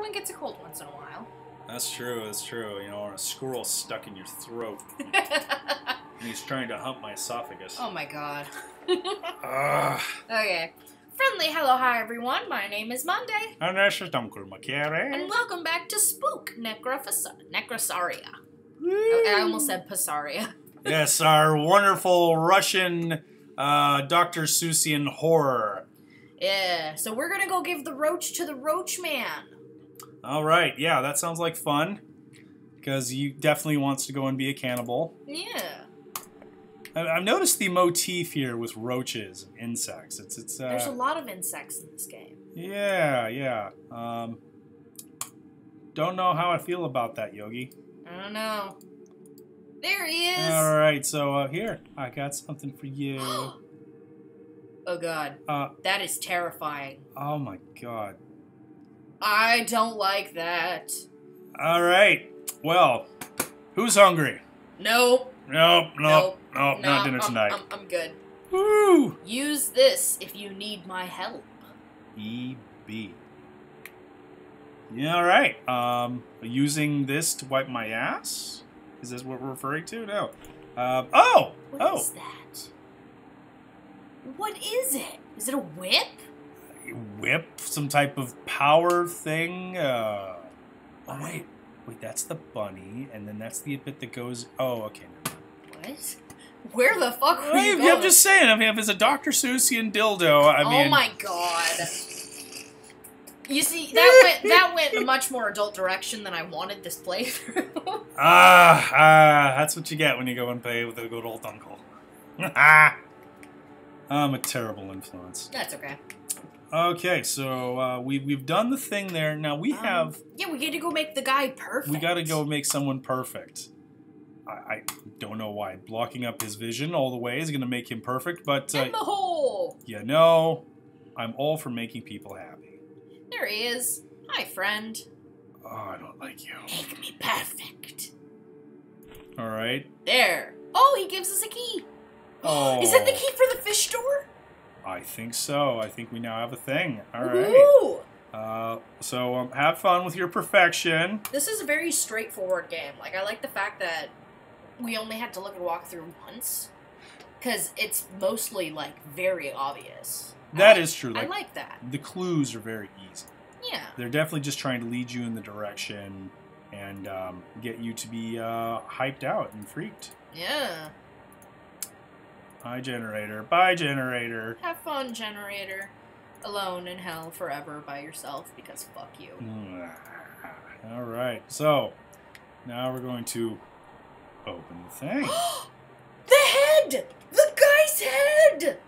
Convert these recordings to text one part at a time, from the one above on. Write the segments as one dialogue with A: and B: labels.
A: everyone gets a cold once in a while.
B: That's true. That's true. You know, or a squirrel stuck in your throat, and he's trying to hump my esophagus.
A: oh my god. Okay. Friendly hello, hi everyone. My name is Monday,
B: And this is Uncle McCary.
A: and welcome back to Spook Nekra Psaria. I I almost said Passaria.
B: yes, our wonderful Russian uh, Dr. Seussian horror.
A: Yeah, so we're gonna go give the roach to the roach man.
B: All right, yeah, that sounds like fun. Because he definitely wants to go and be a cannibal.
A: Yeah.
B: I- I've noticed the motif here with roaches and insects. It's it's uh,
A: There's a lot of insects in this game.
B: yeah yeah. Um, don't know how I feel about that, Yogi.
A: I don't know. There he is.
B: All right, so uh, here I got something for you.
A: oh god,
B: uh,
A: that is terrifying.
B: oh my god.
A: I don't like that.
B: All right, well, who's hungry?
A: Nope.
B: Nope, nope,
A: Nope.
B: nope,
A: no,
B: not dinner
A: I'm,
B: tonight.
A: I'm, I'm good.
B: Woo!
A: Use this if you need my help.
B: EB. Yeah, all right. Um, using this to wipe my ass? Is this what we're referring to? No. Um, oh!
A: What is
B: oh!
A: that? What is it? Is it a whip?
B: Whip? Some type of power thing? Uh, oh, wait. Wait, that's the bunny, and then that's the bit that goes. Oh, okay.
A: What? Where the fuck are
B: I,
A: you
B: am just saying, I mean, if it's a Dr. Seussian dildo, I mean.
A: oh my god. You see, that went that went in a much more adult direction than I wanted this playthrough.
B: Ah, ah, that's what you get when you go and play with a good old uncle. Ah, I'm a terrible influence.
A: That's okay.
B: Okay, so uh, we we've done the thing there. Now we
A: Um,
B: have
A: Yeah, we get to go make the guy perfect.
B: we got to go make someone perfect. I, I don't know why blocking up his vision all the way is going to make him perfect, but
A: in the
B: uh,
A: hole.
B: you know, I'm all for making people happy.
A: There he is. Hi, friend.
B: Oh, I don't like you.
A: Make me perfect.
B: All right.
A: There. Oh, he gives us a key.
B: Oh,
A: Is that the key for the fish door?
B: I think so. I think we now have a thing. All right. Uh, so um, have fun with your perfection.
A: This is a very straightforward game. Like, I like the fact that we only had to look at walkthrough once. Because it's mostly, like, very obvious.
B: That
A: I
B: is true.
A: I
B: Like,
A: like that.
B: the clues are very easy.
A: Yeah.
B: They're definitely just trying to lead you in the direction and um, get you to be uh, hyped out and freaked.
A: Yeah.
B: Bye, generator. Bye, generator.
A: Have fun, generator. Alone in hell forever by yourself because fuck you.
B: All right. So now we're going to open the thing.
A: the head! The guy's head!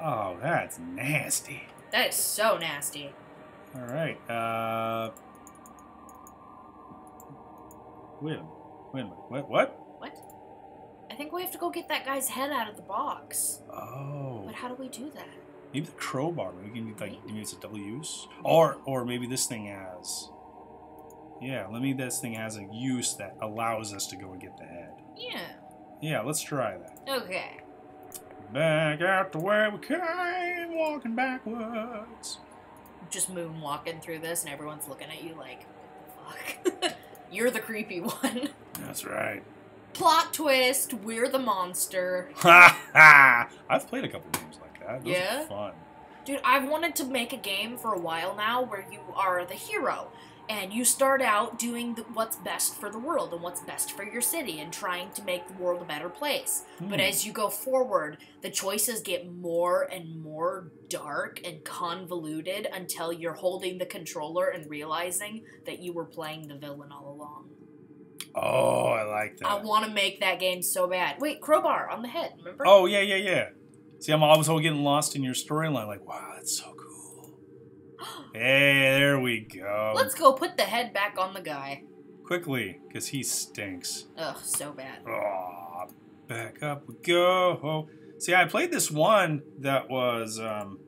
B: Oh, that's nasty.
A: That is so nasty.
B: All right. Uh, wait a minute. Wait a minute. What? What?
A: Think we have to go get that guy's head out of the box.
B: Oh.
A: But how do we do that?
B: Maybe the crowbar. Maybe we can like maybe it's a double use, or or maybe this thing has. Yeah, let me. This thing has a use that allows us to go and get the head.
A: Yeah.
B: Yeah, let's try that.
A: Okay.
B: Back out the way we came, walking backwards.
A: Just moonwalking through this and everyone's looking at you like, what the fuck? You're the creepy one.
B: That's right.
A: Plot twist, we're the monster.
B: Ha ha! I've played a couple games like that. Those
A: Yeah?
B: are fun.
A: Dude, I've wanted to make a game for a while now where you are the hero and you start out doing the, what's best for the world and what's best for your city and trying to make the world a better place. But
B: Hmm.
A: as you go forward, the choices get more and more dark and convoluted until you're holding the controller and realizing that you were playing the villain all along.
B: Oh, I like that.
A: I want to make that game so bad. Wait, crowbar on the head, remember?
B: Oh yeah, yeah, yeah. See, I'm always getting lost in your storyline. Like, wow, that's so cool. Hey, there we go.
A: Let's go put the head back on the guy.
B: quickly, because he stinks.
A: Ugh, so bad.
B: Aw, back up we go. See, I played this one that was um,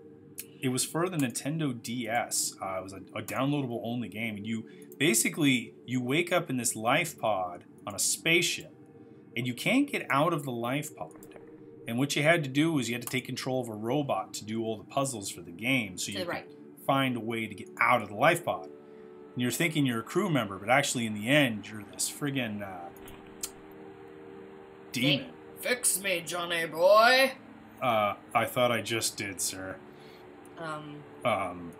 B: it was for the Nintendo DS. Uh, it was a, a downloadable only game, and you basically you wake up in this life pod on a spaceship, and you can't get out of the life pod. And what you had to do was you had to take control of a robot to do all the puzzles for the game, so you
A: Right.
B: could find a way to get out of the life pod. And you're thinking you're a crew member, but actually, in the end, you're this friggin' uh, demon.
A: Fix me, Johnny boy.
B: Uh, I thought I just did, sir.
A: Um,
B: Um,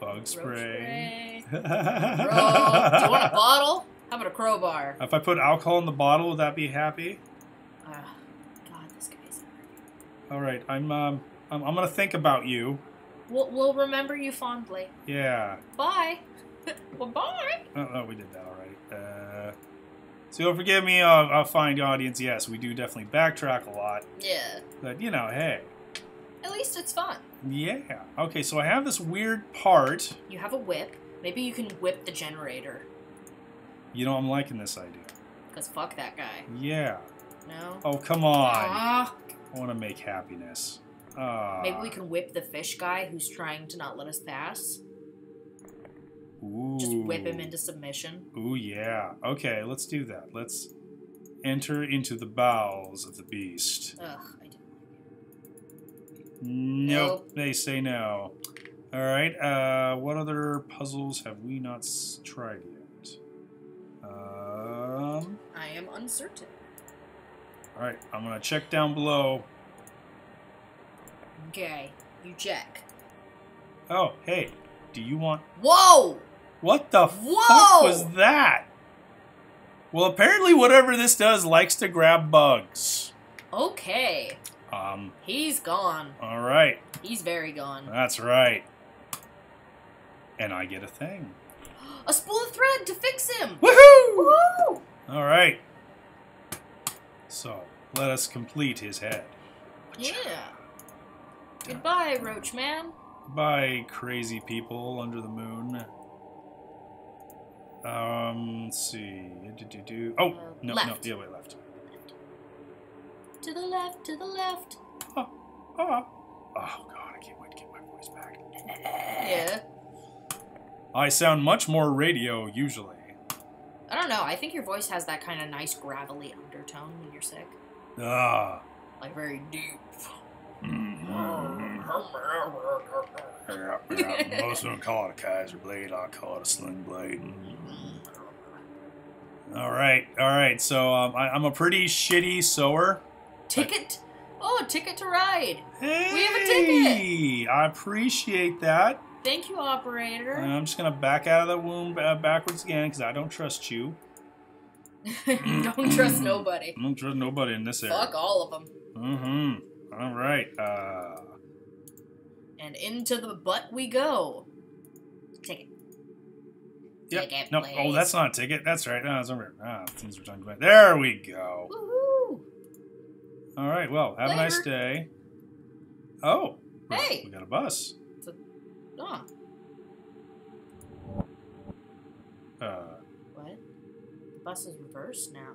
B: bug spray.
A: spray. Bro, do you want a bottle? How about a crowbar?
B: if I put alcohol in the bottle, would that be happy?
A: Uh, God, this guy's.
B: All right, I'm um, I'm, I'm gonna think about you.
A: We'll, we'll remember you fondly.
B: Yeah.
A: Bye. well, bye.
B: Oh, oh, we did that all right. Uh, so you'll forgive me, uh, a fine audience. Yes, we do definitely backtrack a lot,
A: Yeah.
B: but you know, hey,
A: At least it's fun.
B: yeah. Okay, so I have this weird part.
A: You have a whip. Maybe you can whip the generator.
B: You know, I'm liking this idea.
A: Because fuck that guy.
B: Yeah.
A: No?
B: Oh, come on. I want to make happiness. Uh,
A: Maybe we can whip the fish guy who's trying to not let us pass.
B: Ooh.
A: Just whip him into submission.
B: Ooh, yeah. Okay, let's do that. Let's enter into the bowels of the beast.
A: Ugh, I.
B: Nope,
A: Nope.
B: they say no. All right. Uh, what other puzzles have we not tried yet? Um.
A: I am uncertain.
B: All right. I'm gonna check down below.
A: Okay, you check.
B: Oh, hey. Do you want?
A: Whoa!
B: What the
A: Whoa!
B: fuck was that? Well, apparently, whatever this does likes to grab bugs.
A: Okay,
B: Um.
A: he's gone.
B: All right.
A: He's very gone.
B: That's right. And I get a thing.
A: A spool of thread to fix him!
B: Woohoo!
A: Woo!
B: All right. So let us complete his head.
A: Yeah. Goodbye, Roach Man.
B: Bye, crazy people under the moon. Um, let's see. Do-do-do. Oh,
A: Uh,
B: no, no,
A: left.
B: yeah, wait, left.
A: To the left, to the left.
B: Oh, oh, oh, God, I can't wait to get my voice back.
A: Yeah.
B: I sound much more radio usually.
A: I don't know. I think your voice has that kind of nice gravelly undertone when you're sick.
B: Ah.
A: Like very deep.
B: Yeah, yeah. Most of them call it a Kaiser blade. I call it a sling blade. All right, all right. So um, I, I'm a pretty shitty sewer.
A: Ticket? Oh, ticket to ride.
B: Hey, we
A: have a ticket.
B: I appreciate that.
A: Thank you, operator.
B: And I'm just gonna back out of the womb uh, backwards again because I don't trust you.
A: don't trust nobody.
B: I don't trust nobody in this area.
A: Fuck all of them.
B: Mm-hmm. All right. Uh,
A: And into the butt we go. Ticket.
B: yep.
A: Ticket,
B: No. Oh, that's not a ticket. That's right. No, it's over. Ah, things we're talking about. There we go.
A: Woohoo!
B: All right. Well, have a nice day. Oh. we-
A: Hey.
B: We got a bus.
A: It's a, Ah,
B: Uh,
A: what? The bus is reversed now.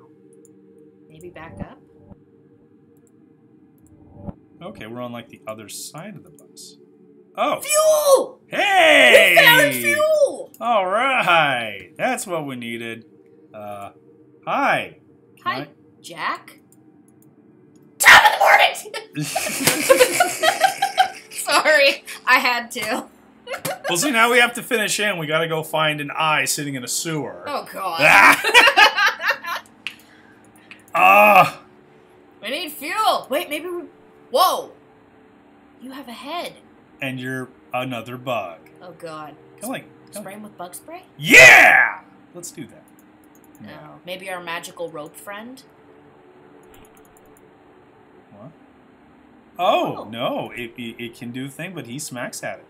A: Maybe back up?
B: okay, we're on like the other side of the bus. Oh.
A: Fuel!
B: Hey!
A: We found fuel!
B: All right. That's what we needed. Uh, hi.
A: Hi, Jack. Top of the morning! Sorry, I had to.
B: well, see, now we have to finish in. We got to go find an eye sitting in a sewer.
A: Oh god.
B: Ah! Ah!
A: we need fuel. Wait, maybe we. Whoa! You have a head.
B: and you're another bug.
A: Oh god.
B: Kind of like,
A: Spray him with bug spray?
B: yeah! Let's do that.
A: No. Maybe our magical rope friend?
B: What? Oh,
A: Oh.
B: no, it, it, it can do a thing, but he smacks at it.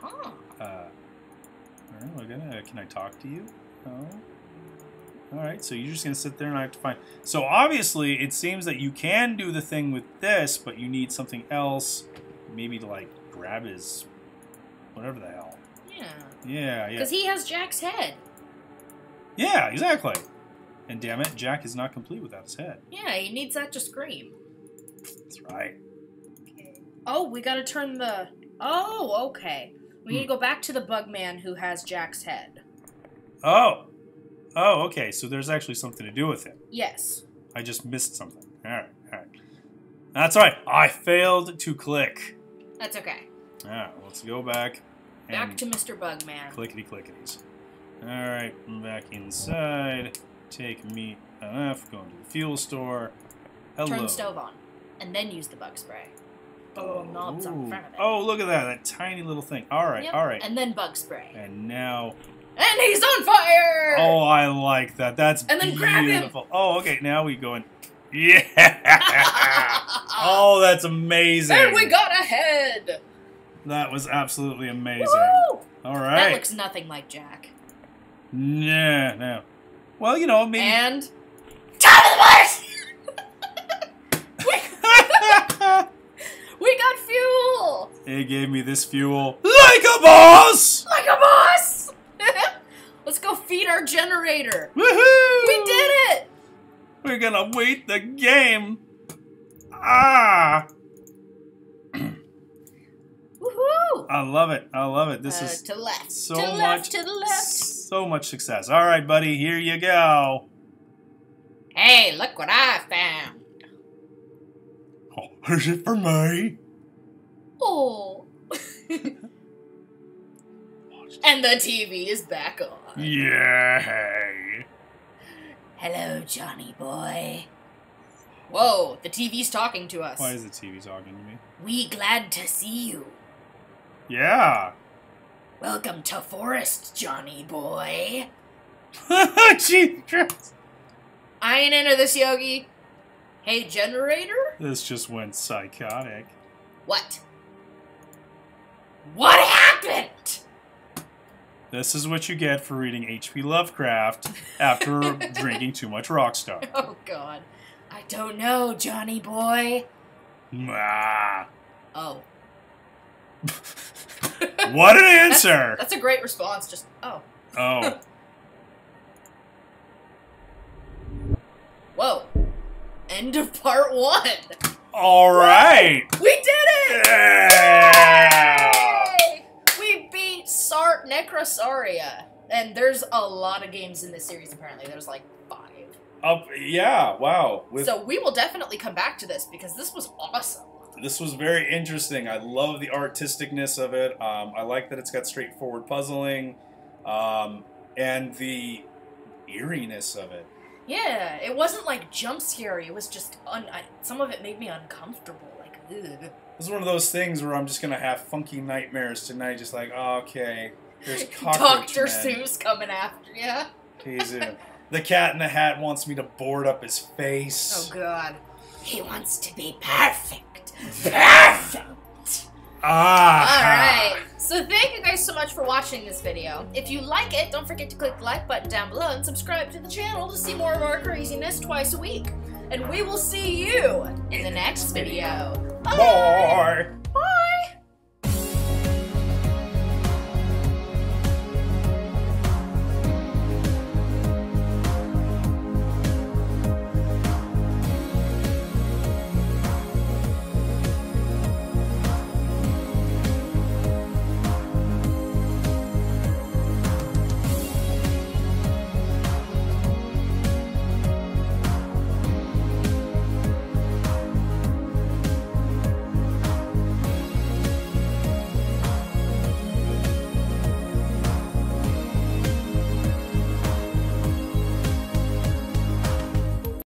A: Huh.
B: Uh, all right, we're gonna. Can I talk to you? No. All right, so you're just gonna sit there and I have to find. So obviously, it seems that you can do the thing with this, but you need something else, maybe to like grab his, whatever the hell.
A: Yeah.
B: Yeah, yeah,
A: Because he has Jack's head.
B: yeah, exactly. And damn it, Jack is not complete without his head.
A: Yeah, he needs that to scream.
B: That's right.
A: Oh, we gotta turn the. Oh, okay. We need to hmm. go back to the bug man who has Jack's head.
B: Oh, oh, okay. So there's actually something to do with it.
A: Yes.
B: I just missed something. All right, all right. That's all right. I failed to click.
A: That's okay.
B: All right, let's go back.
A: Back to Mr. Bugman.
B: clickety clickities. Alright, I'm back inside. Take me enough, go into the fuel store. Hello.
A: Turn the stove on, and then use the bug spray. The little knobs on
B: Ooh.
A: front of it.
B: Oh, look at that, that tiny little thing. Alright,
A: Yep,
B: alright.
A: And then bug spray.
B: And now
A: And he's on fire!
B: Oh, I like that. That's
A: And then grab him.
B: beautiful. Oh, okay. Now we go in. Yeah. oh, that's amazing.
A: And we got a head!
B: That was absolutely amazing.
A: Woo!
B: All
A: That looks nothing like Jack.
B: Yeah, no. Well, you know, maybe.
A: And.
B: They gave me this fuel like a boss.
A: Like a boss! Let's go feed our generator.
B: Woohoo!
A: We did it!
B: We're gonna wait the game. Ah,
A: Woohoo!
B: I love it. I love it. This
A: Uh,
B: is
A: to the left.
B: so
A: to the
B: much,
A: to the left.
B: so much success. All right, buddy, here you go.
A: Hey, look what I found.
B: Oh, is it for me?
A: Oh. and the TV is back on.
B: Yay!
A: Hello, Johnny boy. Whoa, the TV's talking to us.
B: Why is the TV talking to me?
A: We glad to see you.
B: Yeah.
A: Welcome to Forest, Johnny boy.
B: Jesus.
A: I ain't into this, Yogi. Hey, generator?
B: This just went psychotic.
A: What? What
B: This is what you get for reading H.P. Lovecraft after drinking too much Rockstar.
A: Oh, God. I don't know, Johnny boy.
B: Ah.
A: Oh.
B: What an answer!
A: That's a great response. Just, oh.
B: Oh.
A: Whoa. End of part one.
B: All right.
A: We did it!
B: Yeah.
A: Yay! Nekra Psaria. And there's a lot of games in this series, apparently. There's like five.
B: Up. Yeah. Wow. With
A: So we will definitely come back to this because this was awesome.
B: this was very interesting. I love the artisticness of it. Um, I like that it's got straightforward puzzling, um, and the eeriness of it.
A: Yeah, it wasn't like jump scary. It was just un- I, some of it made me uncomfortable. Like, ugh.
B: This is one of those things where I'm just gonna have funky nightmares tonight. Just like, oh, okay, there's
A: Doctor
B: men.
A: Seuss coming after you.
B: He's in- The Cat in the Hat wants me to board up his face.
A: Oh God. He wants to be perfect. Perfect.
B: Ah.
A: Alright, so thank you guys so much for watching this video. If you like it, don't forget to click the like button down below and subscribe to the channel to see more of our craziness twice a week. And we will see you in the next video. Bye!
B: Boy.